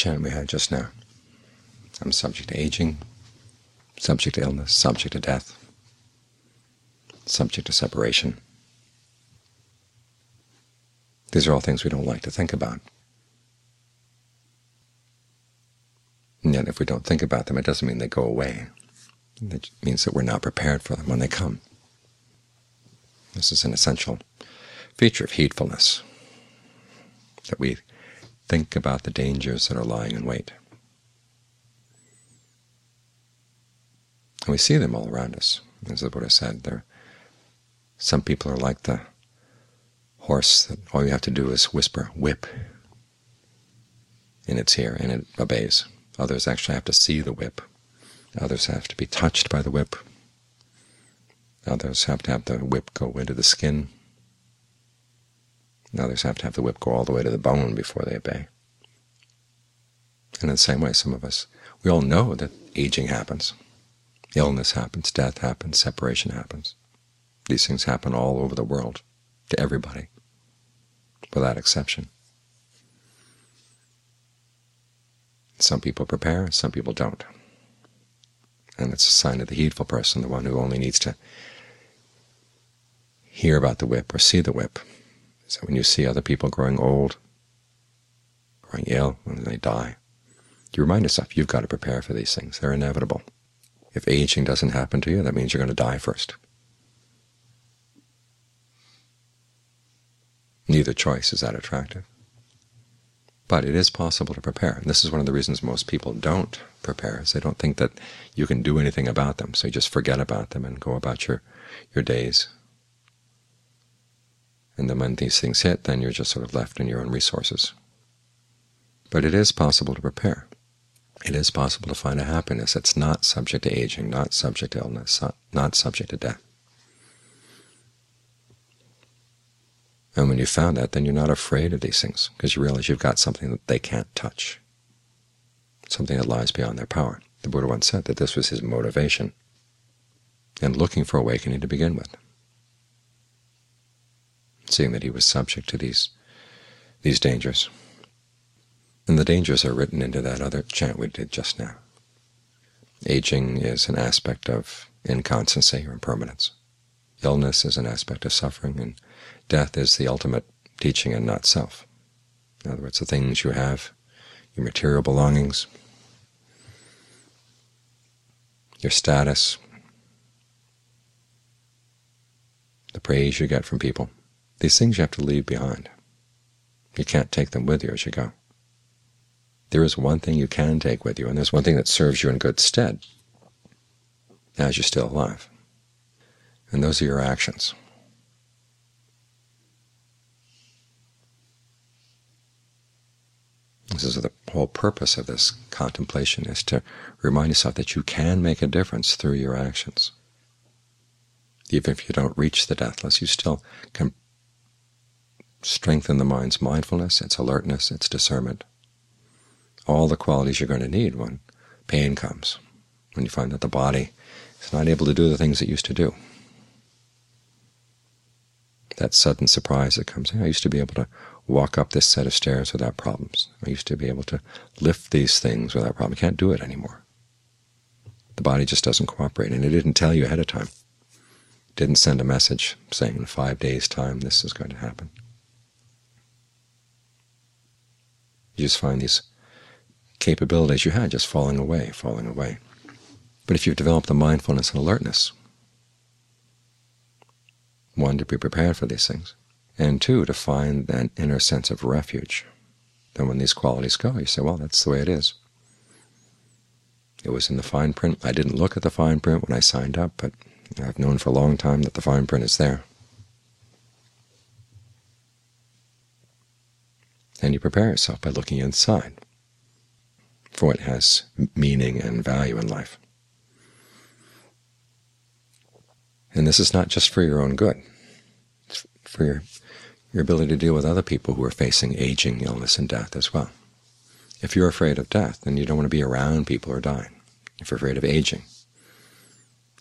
chant we had just now. I'm subject to aging, subject to illness, subject to death, subject to separation. These are all things we don't like to think about. And yet if we don't think about them, it doesn't mean they go away. It means that we're not prepared for them when they come. This is an essential feature of heedfulness, that we think about the dangers that are lying in wait. And we see them all around us. As the Buddha said, there, some people are like the horse that all you have to do is whisper, whip, and it's here, and it obeys. Others actually have to see the whip. Others have to be touched by the whip. Others have to have the whip go into the skin. Others have to have the whip go all the way to the bone before they obey. And in the same way, some of us, we all know that aging happens, illness happens, death happens, separation happens. These things happen all over the world, to everybody, without exception. Some people prepare, some people don't. And it's a sign of the heedful person, the one who only needs to hear about the whip or see the whip. So when you see other people growing old, growing ill, when they die, you remind yourself you've got to prepare for these things. They're inevitable. If aging doesn't happen to you, that means you're going to die first. Neither choice is that attractive. But it is possible to prepare. And this is one of the reasons most people don't prepare, is they don't think that you can do anything about them. So you just forget about them and go about your, your days. And then when these things hit, then you're just sort of left in your own resources. But it is possible to prepare. It is possible to find a happiness that's not subject to aging, not subject to illness, not, subject to death. And when you found that, then you're not afraid of these things, because you realize you've got something that they can't touch, something that lies beyond their power. The Buddha once said that this was his motivation in looking for awakening to begin with, seeing that he was subject to these, these dangers. And the dangers are written into that other chant we did just now. Aging is an aspect of inconstancy or impermanence. Illness is an aspect of suffering, and death is the ultimate teaching and not self. In other words, the things you have, your material belongings, your status, the praise you get from people, these things you have to leave behind. You can't take them with you as you go. There is one thing you can take with you, and there's one thing that serves you in good stead as you're still alive, and those are your actions. This is the whole purpose of this contemplation, is to remind yourself that you can make a difference through your actions. Even if you don't reach the deathless, you still can strengthen the mind's mindfulness, its alertness, its discernment, all the qualities you're going to need when pain comes, when you find that the body is not able to do the things it used to do. That sudden surprise that comes, I used to be able to walk up this set of stairs without problems. I used to be able to lift these things without problem. I can't do it anymore. The body just doesn't cooperate, and it didn't tell you ahead of time. It didn't send a message saying in five days' time this is going to happen. You just find these capabilities you had just falling away, falling away. But if you've developed the mindfulness and alertness, one, to be prepared for these things, and two, to find that inner sense of refuge, then when these qualities go, you say, well, that's the way it is. It was in the fine print. I didn't look at the fine print when I signed up, but I've known for a long time that the fine print is there. And you prepare yourself by looking inside for what has meaning and value in life. And this is not just for your own good. It's for your, your ability to deal with other people who are facing aging, illness, and death as well. If you're afraid of death, then you don't want to be around people who are dying. If you're afraid of aging,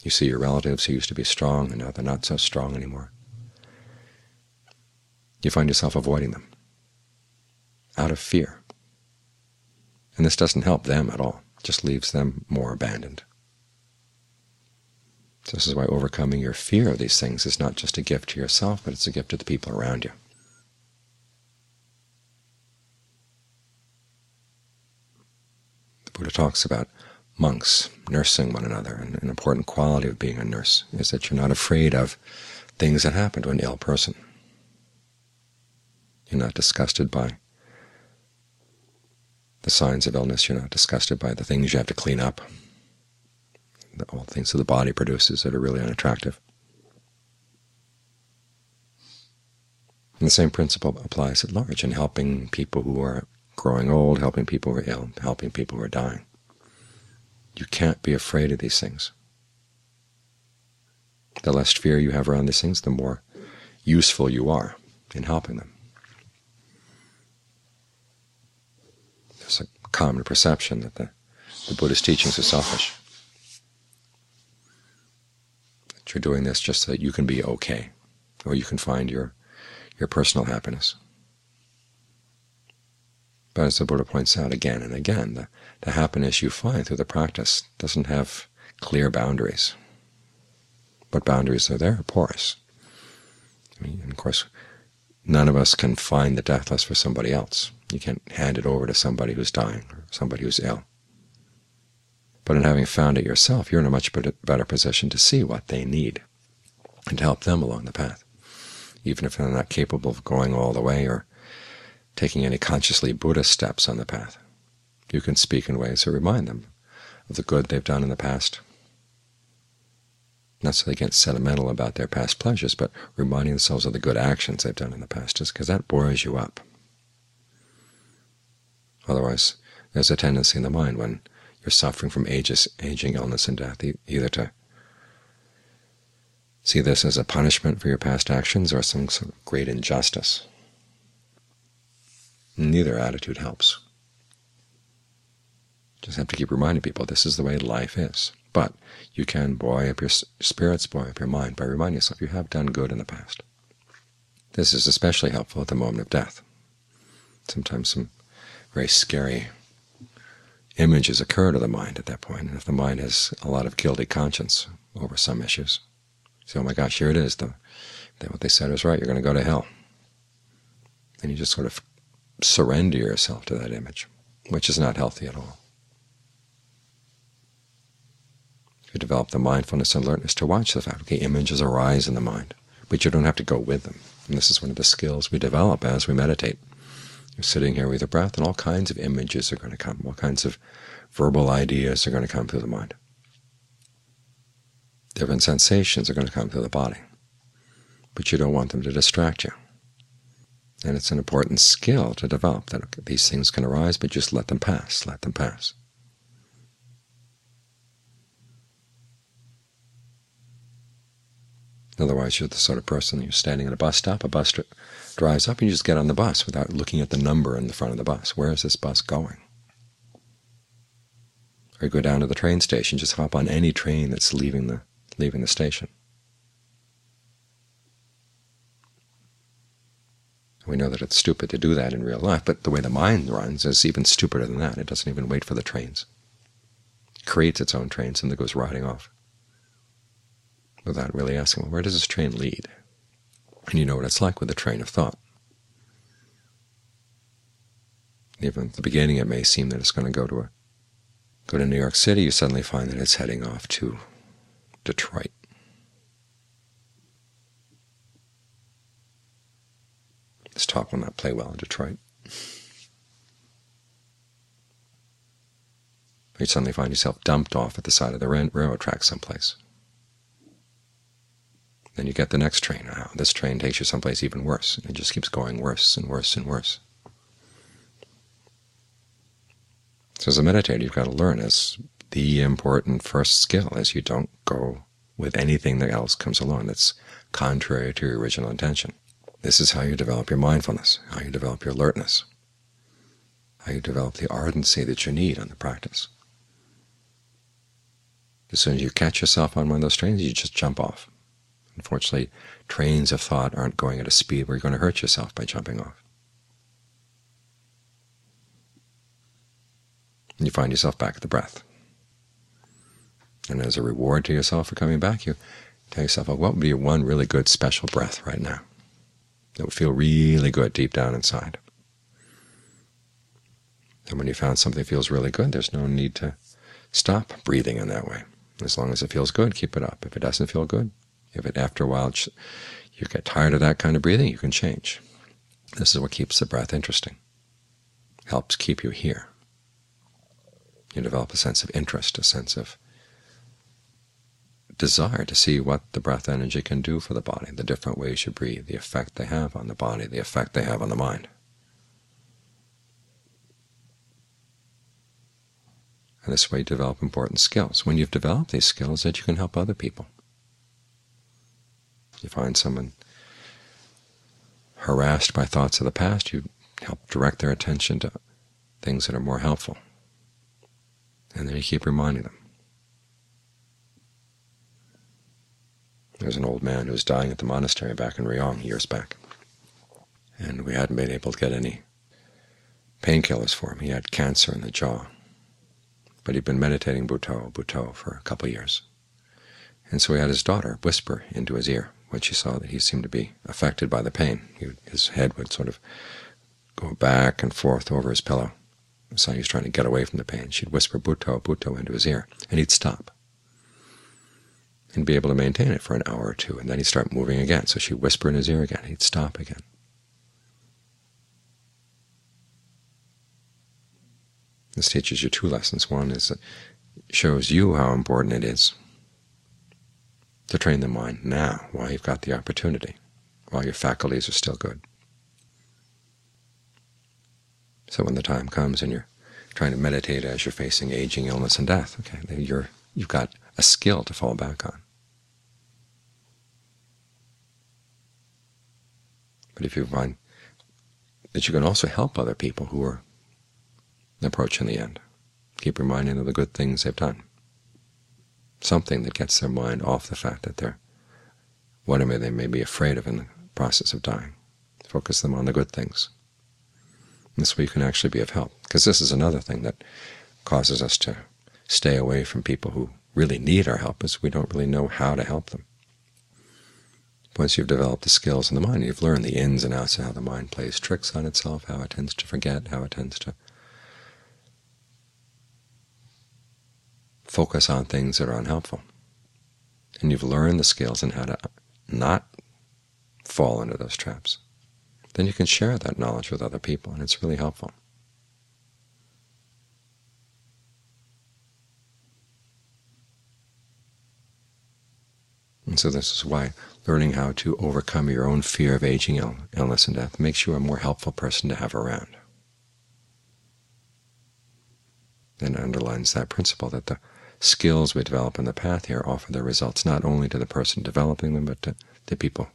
you see your relatives who used to be strong and now they're not so strong anymore. You find yourself avoiding them out of fear And this doesn't help them at all, it just leaves them more abandoned. So this is why overcoming your fear of these things is not just a gift to yourself, but it's a gift to the people around you. The Buddha talks about monks nursing one another, and an important quality of being a nurse is that you're not afraid of things that happen to an ill person. You're not disgusted by the signs of illness. You're not disgusted by the things you have to clean up, the, all things that the body produces that are really unattractive. And the same principle applies at large in helping people who are growing old, helping people who are ill, helping people who are dying. You can't be afraid of these things. The less fear you have around these things, the more useful you are in helping them. There's a common perception that the, the Buddhist teachings are selfish, that you're doing this just so that you can be okay, or you can find your, your personal happiness. But as the Buddha points out again and again, the, the happiness you find through the practice doesn't have clear boundaries. What boundaries are there porous. I mean, of course, none of us can find the deathless for somebody else. You can't hand it over to somebody who's dying or somebody who's ill. But in having found it yourself, you're in a much better position to see what they need and to help them along the path, even if they're not capable of going all the way or taking any consciously Buddhist steps on the path. You can speak in ways that remind them of the good they've done in the past not so they get sentimental about their past pleasures, but reminding themselves of the good actions they've done in the past, just because that bores you up. Otherwise, there's a tendency in the mind when you're suffering from ages, aging, illness, and death, either to see this as a punishment for your past actions or some sort of great injustice. Neither attitude helps. Just have to keep reminding people this is the way life is. But you can buoy up your spirits, buoy up your mind by reminding yourself you have done good in the past. This is especially helpful at the moment of death. Sometimes some very scary images occur to the mind at that point, and if the mind has a lot of guilty conscience over some issues, say, oh my gosh, here it is, the, what they said was right, you're going to go to hell. And you just sort of surrender yourself to that image, which is not healthy at all. You develop the mindfulness and alertness to watch the fact, okay, images arise in the mind, but you don't have to go with them. And this is one of the skills we develop as we meditate. Sitting here with your breath, and all kinds of images are going to come, all kinds of verbal ideas are going to come through the mind. Different sensations are going to come through the body, but you don't want them to distract you. And it's an important skill to develop that these things can arise, but just let them pass, let them pass. Otherwise, you're the sort of person you're standing at a bus stop, a bus drives up, and you just get on the bus without looking at the number in the front of the bus. Where is this bus going? Or you go down to the train station, just hop on any train that's leaving the leaving the station. We know that it's stupid to do that in real life, but the way the mind runs is even stupider than that. It doesn't even wait for the trains. It creates its own trains and then goes riding off without really asking, well, where does this train lead? And you know what it's like with a train of thought. Even at the beginning it may seem that it's going to go to a go to New York City, you suddenly find that it's heading off to Detroit. This talk will not play well in Detroit. You suddenly find yourself dumped off at the side of the railroad track someplace. Then you get the next train. Wow, this train takes you someplace even worse. And it just keeps going worse and worse and worse. So as a meditator, you've got to learn as the important first skill is you don't go with anything that else comes along that's contrary to your original intention. This is how you develop your mindfulness, how you develop your alertness, how you develop the ardency that you need on the practice. As soon as you catch yourself on one of those trains, you just jump off. Unfortunately, trains of thought aren't going at a speed where you're going to hurt yourself by jumping off. and you find yourself back at the breath. And as a reward to yourself for coming back, you tell yourself, well, what would be one really good special breath right now that would feel really good deep down inside? And when you found something that feels really good, there's no need to stop breathing in that way. As long as it feels good, keep it up. If it doesn't feel good, if it after a while you get tired of that kind of breathing, you can change. This is what keeps the breath interesting, helps keep you here. You develop a sense of interest, a sense of desire to see what the breath energy can do for the body, the different ways you breathe, the effect they have on the body, the effect they have on the mind. And this way you develop important skills. When you've developed these skills, that you can help other people. You find someone harassed by thoughts of the past, you help direct their attention to things that are more helpful. And then you keep reminding them. There's an old man who was dying at the monastery back in Rayong years back, and we hadn't been able to get any painkillers for him. He had cancer in the jaw, but he'd been meditating Buddho, Buddho for a couple of years. And so he had his daughter whisper into his ear when she saw that he seemed to be affected by the pain. He, his head would sort of go back and forth over his pillow. So he was trying to get away from the pain. She'd whisper Buddho, Buddho into his ear, and he'd stop and be able to maintain it for an hour or two, and then he'd start moving again. So she'd whisper in his ear again, he'd stop again. This teaches you two lessons. One is that it shows you how important it is to train the mind now while you've got the opportunity, while your faculties are still good. So when the time comes and you're trying to meditate as you're facing aging, illness, and death, okay, you're, you've got a skill to fall back on. But if you find that you can also help other people who are approaching the end, keep reminding them of the good things they've done something that gets their mind off the fact that they're whatever they may be afraid of in the process of dying. Focus them on the good things. this way you can actually be of help, because this is another thing that causes us to stay away from people who really need our help, is we don't really know how to help them. Once you've developed the skills in the mind, you've learned the ins and outs of how the mind plays tricks on itself, how it tends to forget, how it tends to focus on things that are unhelpful. And you've learned the skills in how to not fall into those traps. Then you can share that knowledge with other people, and it's really helpful. And so this is why learning how to overcome your own fear of aging, Ill illness, and death makes you a more helpful person to have around. And underlines that principle that the skills we develop in the path here offer their results not only to the person developing them, but to the people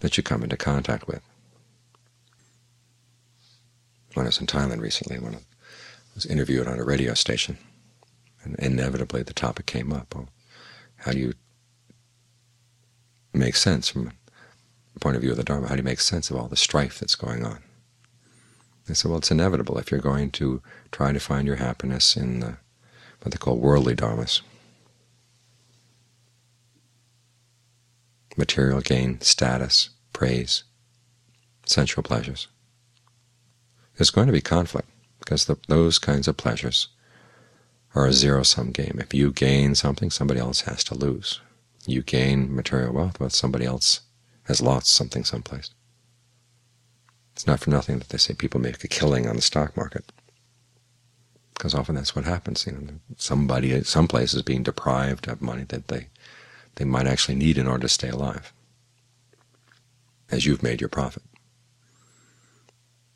that you come into contact with. When I was in Thailand recently, when I was interviewed on a radio station, and inevitably the topic came up, well, how do you make sense from the point of view of the Dharma, how do you make sense of all the strife that's going on? They said, well, it's inevitable if you're going to try to find your happiness in the what they call worldly dharmas. Material gain, status, praise, sensual pleasures. There's going to be conflict because the, those kinds of pleasures are a zero-sum game. If you gain something, somebody else has to lose. You gain material wealth, but somebody else has lost something someplace. It's not for nothing that they say people make a killing on the stock market because often that's what happens. You know, somebody, some place is being deprived of money that they they might actually need in order to stay alive, as you've made your profit.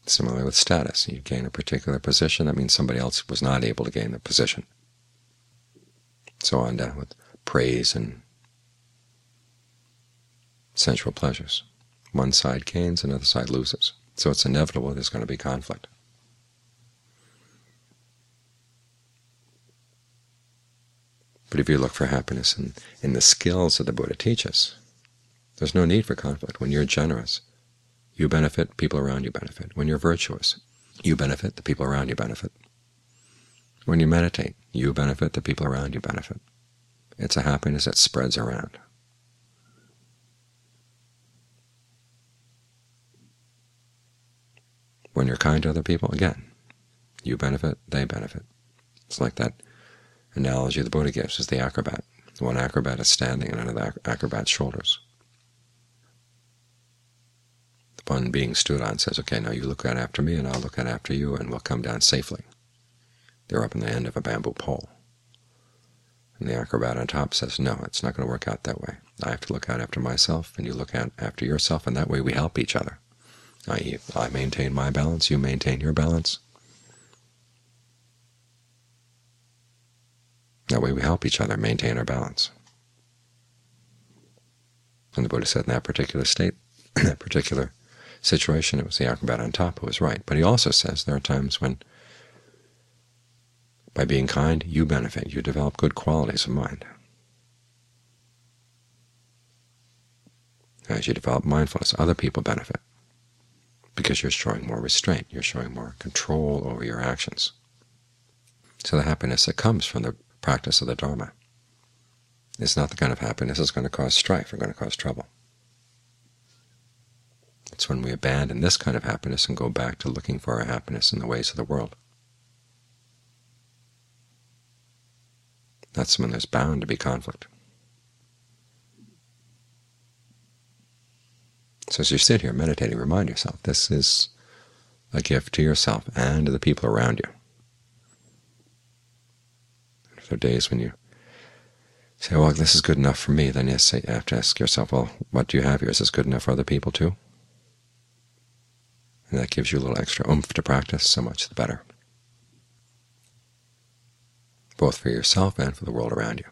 Similarly with status, you gain a particular position, that means somebody else was not able to gain the position. So on down with praise and sensual pleasures. One side gains, another side loses. So it's inevitable there's going to be conflict. But if you look for happiness in, in the skills that the Buddha teaches, there's no need for conflict. When you're generous, you benefit, people around you benefit. When you're virtuous, you benefit, the people around you benefit. When you meditate, you benefit, the people around you benefit. It's a happiness that spreads around. When you're kind to other people, again, you benefit, they benefit. It's like that analogy the Buddha gives is the acrobat. One acrobat is standing on another acrobat's shoulders. The one being stood on says, okay, now you look out after me, and I'll look out after you, and we'll come down safely. They're up in the end of a bamboo pole. And the acrobat on top says, no, it's not going to work out that way. I have to look out after myself, and you look out after yourself, and that way we help each other. I, I maintain my balance, you maintain your balance. That way we help each other maintain our balance. And the Buddha said in that particular state, in that particular situation, it was the acrobat on top who was right. But he also says there are times when, by being kind, you benefit. You develop good qualities of mind. As you develop mindfulness, other people benefit because you're showing more restraint, you're showing more control over your actions. So the happiness that comes from the practice of the Dharma It's not the kind of happiness that's going to cause strife or going to cause trouble. It's when we abandon this kind of happiness and go back to looking for our happiness in the ways of the world. That's when there's bound to be conflict. So as you sit here meditating, remind yourself this is a gift to yourself and to the people around you. There are days when you say, well, this is good enough for me, then yes, you have to ask yourself, well, what do you have here? Is this good enough for other people too? And that gives you a little extra oomph to practice, so much the better, both for yourself and for the world around you.